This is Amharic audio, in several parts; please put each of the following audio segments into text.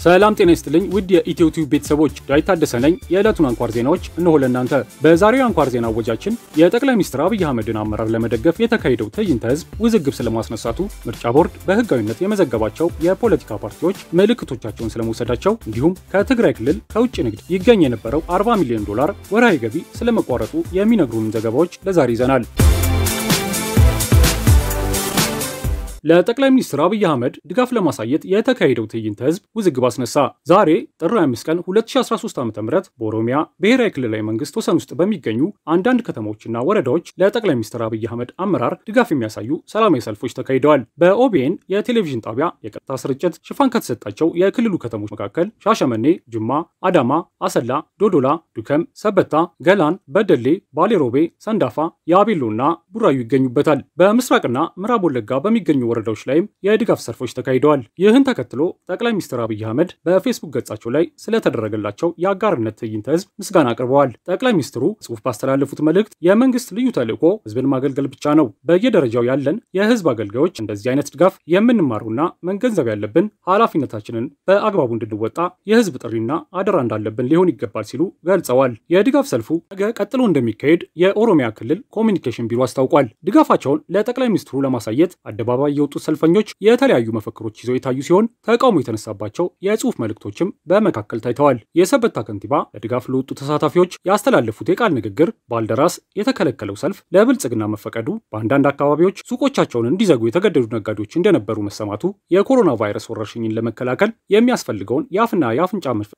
ሰላም ጤና ይስጥልኝ ውድ የኢትዮ ቲዩብ ቤተሰቦች ዳዊት ነኝ። የዕለቱን አንኳር ዜናዎች እነሆ ለእናንተ። በዛሬው አንኳር ዜና ወጃችን የጠቅላይ ሚኒስትር አብይ አህመድን አመራር ለመደገፍ የተካሄደው ትዕይንተ ህዝብ ውዝግብ ስለማስነሳቱ፣ ምርጫ ቦርድ በህጋዊነት የመዘገባቸው የፖለቲካ ፓርቲዎች ምልክቶቻቸውን ስለመውሰዳቸው፣ እንዲሁም ከትግራይ ክልል ከውጭ ንግድ ይገኝ የነበረው 40 ሚሊዮን ዶላር ወርሃዊ ገቢ ስለመቋረጡ የሚነግሩን ዘገባዎች ለዛሬ ይዘናል። ለጠቅላይ ሚኒስትር አብይ አህመድ ድጋፍ ለማሳየት የተካሄደው ትዕይንተ ህዝብ ውዝግብ አስነሳ። ዛሬ ጥር 25 ቀን 2013 ዓ.ም በኦሮሚያ ብሔራዊ ክልላዊ መንግስት ወሰን ውስጥ በሚገኙ አንዳንድ ከተሞችና ወረዳዎች ለጠቅላይ ሚኒስትር አብይ አህመድ አመራር ድጋፍ የሚያሳዩ ሰላማዊ ሰልፎች ተካሂደዋል። በኦቢኤን የቴሌቪዥን ጣቢያ የቀጥታ ስርጭት ሽፋን ከተሰጣቸው የክልሉ ከተሞች መካከል ሻሸመኔ፣ ጅማ፣ አዳማ፣ አሰላ፣ ዶዶላ፣ ዱከም፣ ሰበታ፣ ገላን፣ በደሌ፣ ባሌሮቤ፣ ሰንዳፋ፣ የአቤሎና ቡራዩ ይገኙበታል። በምስራቅና ምዕራብ ወለጋ በሚገኙ ወረዳዎች ላይም የድጋፍ ሰልፎች ተካሂደዋል። ይህን ተከትሎ ጠቅላይ ሚኒስትር አብይ አህመድ በፌስቡክ ገጻቸው ላይ ስለተደረገላቸው የአጋርነት ትዕይንተ ህዝብ ምስጋና አቅርበዋል። ጠቅላይ ሚኒስትሩ ጽሑፍ ባስተላለፉት መልእክት የመንግስት ልዩ ተልዕኮ ህዝብን ማገልገል ብቻ ነው። በየደረጃው ያለን የህዝብ አገልጋዮች እንደዚህ አይነት ድጋፍ የምንማሩና መገንዘብ ያለብን ኃላፊነታችንን በአግባቡ እንድንወጣ የህዝብ ጥሪና አደራ እንዳለብን ሊሆን ይገባል ሲሉ ገልጸዋል። የድጋፍ ሰልፉ ነገ ቀጥሎ እንደሚካሄድ የኦሮሚያ ክልል ኮሚኒኬሽን ቢሮ አስታውቋል። ድጋፋቸውን ለጠቅላይ ሚኒስትሩ ለማሳየት አደባባይ የወጡት ሰልፈኞች የተለያዩ መፈክሮች ይዘው የታዩ ሲሆን ተቃውሞ የተነሳባቸው የጽሑፍ መልእክቶችም በመካከል ታይተዋል። የሰበታ ከንቲባ ለድጋፍ ለወጡ ተሳታፊዎች ያስተላለፉት የቃል ንግግር ባልደራስ የተከለከለው ሰልፍ ለብልጽግና መፈቀዱ፣ በአንዳንድ አካባቢዎች ሱቆቻቸውን እንዲዘጉ የተገደዱ ነጋዴዎች እንደነበሩ መሰማቱ፣ የኮሮና ቫይረስ ወረርሽኝን ለመከላከል የሚያስፈልገውን የአፍና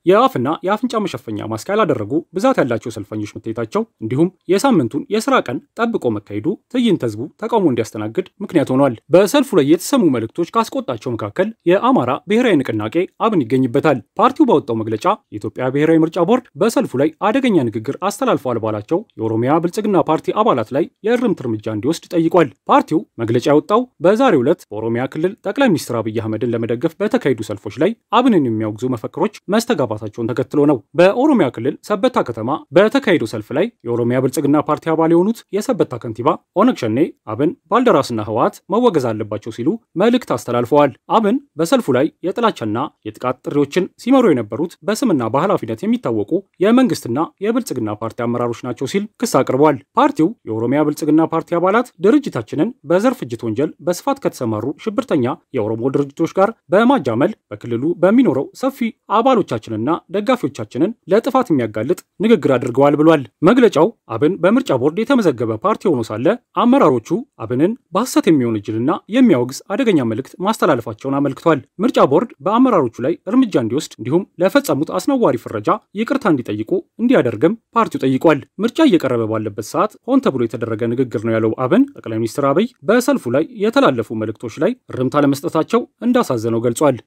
የአፍና የአፍንጫ መሸፈኛ ማስክ ያላደረጉ ብዛት ያላቸው ሰልፈኞች መታየታቸው እንዲሁም የሳምንቱን የስራ ቀን ጠብቆ መካሄዱ ትዕይንተ ህዝቡ ተቃውሞ እንዲያስተናግድ ምክንያት ሆኗል። በሰልፉ ላይ የተሰሙ መልእክቶች ካስቆጣቸው መካከል የአማራ ብሔራዊ ንቅናቄ አብን ይገኝበታል። ፓርቲው ባወጣው መግለጫ የኢትዮጵያ ብሔራዊ ምርጫ ቦርድ በሰልፉ ላይ አደገኛ ንግግር አስተላልፈዋል ባላቸው የኦሮሚያ ብልጽግና ፓርቲ አባላት ላይ የእርምት እርምጃ እንዲወስድ ጠይቋል። ፓርቲው መግለጫ ያወጣው በዛሬው ዕለት በኦሮሚያ ክልል ጠቅላይ ሚኒስትር አብይ አህመድን ለመደገፍ በተካሄዱ ሰልፎች ላይ አብንን የሚያወግዙ መፈክሮች መስተጋባታቸውን ተከትሎ ነው። በኦሮሚያ ክልል ሰበታ ከተማ በተካሄደው ሰልፍ ላይ የኦሮሚያ ብልጽግና ፓርቲ አባል የሆኑት የሰበታ ከንቲባ ኦነግ ሸኔ፣ አብን፣ ባልደራስና ህወሓት መወገዝ አለባቸው ሲሉ መልእክት አስተላልፈዋል። አብን በሰልፉ ላይ የጥላቻና የጥቃት ጥሪዎችን ሲመሩ የነበሩት በስምና በኃላፊነት የሚታወቁ የመንግስትና የብልጽግና ፓርቲ አመራሮች ናቸው ሲል ክስ አቅርበዋል። ፓርቲው የኦሮሚያ ብልጽግና ፓርቲ አባላት ድርጅታችንን በዘር ፍጅት ወንጀል በስፋት ከተሰማሩ ሽብርተኛ የኦሮሞ ድርጅቶች ጋር በማጃመል በክልሉ በሚኖረው ሰፊ አባሎቻችንና ደጋፊዎቻችንን ለጥፋት የሚያጋልጥ ንግግር አድርገዋል ብሏል። መግለጫው አብን በምርጫ ቦርድ የተመዘገበ ፓርቲ ሆኖ ሳለ አመራሮቹ አብንን በሐሰት የሚሆን እጅልና የሚያወግዝ አደገኛ መልእክት ማስተላለፋቸውን አመልክቷል። ምርጫ ቦርድ በአመራሮቹ ላይ እርምጃ እንዲወስድ እንዲሁም ለፈጸሙት አስነዋሪ ፍረጃ ይቅርታ እንዲጠይቁ እንዲያደርግም ፓርቲው ጠይቋል። ምርጫ እየቀረበ ባለበት ሰዓት ሆን ተብሎ የተደረገ ንግግር ነው ያለው አብን ጠቅላይ ሚኒስትር አብይ በሰልፉ ላይ የተላለፉ መልእክቶች ላይ እርምት አለመስጠታቸው እንዳሳዘነው ገልጿል።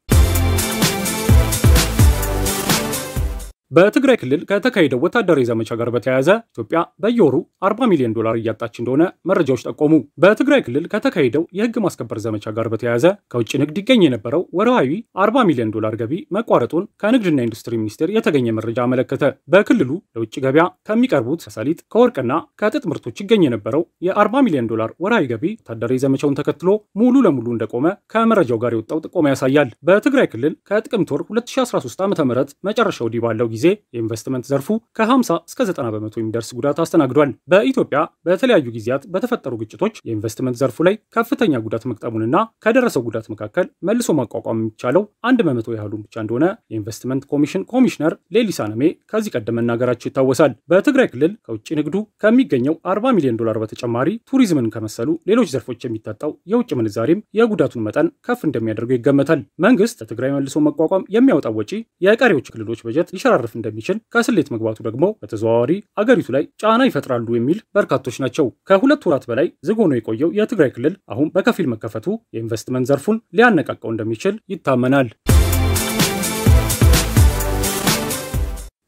በትግራይ ክልል ከተካሄደው ወታደራዊ ዘመቻ ጋር በተያያዘ ኢትዮጵያ በየወሩ 40 ሚሊዮን ዶላር እያጣች እንደሆነ መረጃዎች ጠቆሙ። በትግራይ ክልል ከተካሄደው የሕግ ማስከበር ዘመቻ ጋር በተያያዘ ከውጭ ንግድ ይገኝ የነበረው ወርሃዊ 40 ሚሊዮን ዶላር ገቢ መቋረጡን ከንግድና ኢንዱስትሪ ሚኒስቴር የተገኘ መረጃ አመለከተ። በክልሉ ለውጭ ገበያ ከሚቀርቡት ከሰሊጥ ከወርቅና ከጥጥ ምርቶች ይገኝ የነበረው የ40 ሚሊዮን ዶላር ወርሃዊ ገቢ ወታደራዊ ዘመቻውን ተከትሎ ሙሉ ለሙሉ እንደቆመ ከመረጃው ጋር የወጣው ጥቆማ ያሳያል። በትግራይ ክልል ከጥቅምት ወር 2013 ዓ ም መጨረሻ ወዲህ ባለው ጊዜ የኢንቨስትመንት ዘርፉ ከ50 እስከ 90 በመቶ የሚደርስ ጉዳት አስተናግዷል። በኢትዮጵያ በተለያዩ ጊዜያት በተፈጠሩ ግጭቶች የኢንቨስትመንት ዘርፉ ላይ ከፍተኛ ጉዳት መቅጠሙንና ከደረሰው ጉዳት መካከል መልሶ ማቋቋም የሚቻለው አንድ በመቶ ያህሉን ብቻ እንደሆነ የኢንቨስትመንት ኮሚሽን ኮሚሽነር ሌሊሳ ነሜ ከዚህ ቀደም መናገራቸው ይታወሳል። በትግራይ ክልል ከውጭ ንግዱ ከሚገኘው 40 ሚሊዮን ዶላር በተጨማሪ ቱሪዝምን ከመሰሉ ሌሎች ዘርፎች የሚታጣው የውጭ ምንዛሬም የጉዳቱን መጠን ከፍ እንደሚያደርገው ይገመታል። መንግስት ለትግራይ መልሶ መቋቋም የሚያወጣው ወጪ የቀሪዎች ክልሎች በጀት ሊሸራርፍ እንደሚችል ከስሌት መግባቱ ደግሞ በተዘዋዋሪ አገሪቱ ላይ ጫና ይፈጥራሉ የሚል በርካቶች ናቸው። ከሁለት ወራት በላይ ዝግ ሆኖ የቆየው የትግራይ ክልል አሁን በከፊል መከፈቱ የኢንቨስትመንት ዘርፉን ሊያነቃቀው እንደሚችል ይታመናል።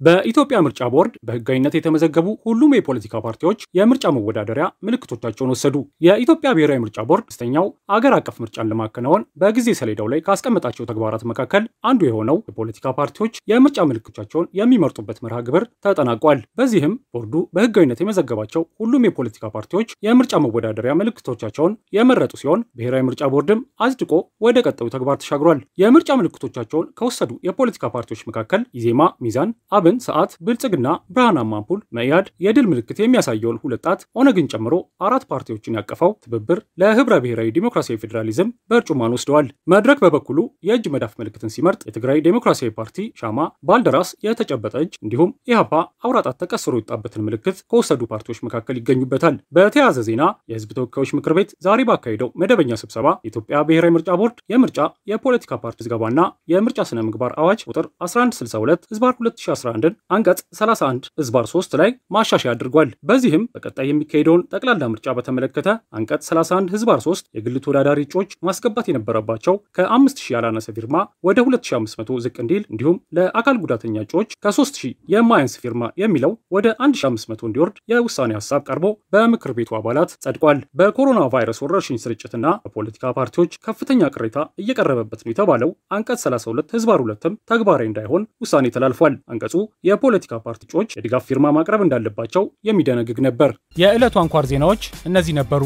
በኢትዮጵያ ምርጫ ቦርድ በሕጋዊነት የተመዘገቡ ሁሉም የፖለቲካ ፓርቲዎች የምርጫ መወዳደሪያ ምልክቶቻቸውን ወሰዱ። የኢትዮጵያ ብሔራዊ ምርጫ ቦርድ ስተኛው አገር አቀፍ ምርጫን ለማከናወን በጊዜ ሰሌዳው ላይ ካስቀመጣቸው ተግባራት መካከል አንዱ የሆነው የፖለቲካ ፓርቲዎች የምርጫ ምልክቶቻቸውን የሚመርጡበት መርሃ ግብር ተጠናቋል። በዚህም ቦርዱ በሕጋዊነት የመዘገባቸው ሁሉም የፖለቲካ ፓርቲዎች የምርጫ መወዳደሪያ ምልክቶቻቸውን የመረጡ ሲሆን ብሔራዊ ምርጫ ቦርድም አጽድቆ ወደ ቀጣዩ ተግባር ተሻግሯል። የምርጫ ምልክቶቻቸውን ከወሰዱ የፖለቲካ ፓርቲዎች መካከል ኢዜማ ሚዛን አብን ሰዓት፣ ብልጽግና ብርሃናማ አምፑል፣ መኢአድ የድል ምልክት የሚያሳየውን ሁለት ጣት፣ ኦነግን ጨምሮ አራት ፓርቲዎችን ያቀፈው ትብብር ለህብረ ብሔራዊ ዲሞክራሲያዊ ፌዴራሊዝም በእርጩማን ወስደዋል። መድረክ በበኩሉ የእጅ መዳፍ ምልክትን ሲመርጥ የትግራይ ዴሞክራሲያዊ ፓርቲ ሻማ፣ ባልደራስ የተጨበጠ እጅ እንዲሁም ኢህአፓ አውራጣት ተቀስሮ የወጣበትን ምልክት ከወሰዱ ፓርቲዎች መካከል ይገኙበታል። በተያያዘ ዜና የህዝብ ተወካዮች ምክር ቤት ዛሬ ባካሄደው መደበኛ ስብሰባ የኢትዮጵያ ብሔራዊ ምርጫ ቦርድ የምርጫ የፖለቲካ ፓርቲ ምዝገባና የምርጫ ስነ ምግባር አዋጅ ቁጥር 1162 ህዝባር 2011 አንቀጽ 31 ህዝባር 3 ላይ ማሻሻያ አድርጓል። በዚህም በቀጣይ የሚካሄደውን ጠቅላላ ምርጫ በተመለከተ አንቀጽ 31 ህዝባር 3 የግል ተወዳዳሪ እጩዎች ማስገባት የነበረባቸው ከ5000 ያላነሰ ፊርማ ወደ 2500 ዝቅ እንዲል እንዲሁም ለአካል ጉዳተኛ እጩዎች ከ3000 የማያንስ ፊርማ የሚለው ወደ 1500 እንዲወርድ የውሳኔ ሀሳብ ቀርቦ በምክር ቤቱ አባላት ጸድቋል። በኮሮና ቫይረስ ወረርሽኝ ስርጭትና በፖለቲካ ፓርቲዎች ከፍተኛ ቅሬታ እየቀረበበት ነው የተባለው አንቀጽ 32 ህዝባር ሁለትም ተግባራዊ እንዳይሆን ውሳኔ ተላልፏል። አንቀጹ የፖለቲካ ፓርቲ እጩዎች የድጋፍ ፊርማ ማቅረብ እንዳለባቸው የሚደነግግ ነበር። የዕለቱ አንኳር ዜናዎች እነዚህ ነበሩ።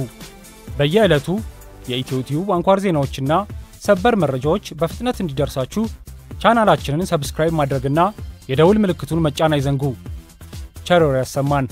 በየዕለቱ የኢትዮ ቲዩብ አንኳር ዜናዎችና ሰበር መረጃዎች በፍጥነት እንዲደርሳችሁ ቻናላችንን subscribe ማድረግና የደውል ምልክቱን መጫን አይዘንጉ። ቸር ያሰማን።